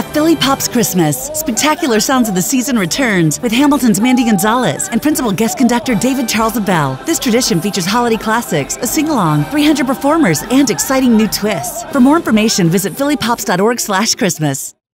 A Philly Pops Christmas. Spectacular sounds of the season returns with Hamilton's Mandy Gonzalez and principal guest conductor David Charles Abell. This tradition features holiday classics, a sing-along, 300 performers, and exciting new twists. For more information, visit phillypops.org slash Christmas.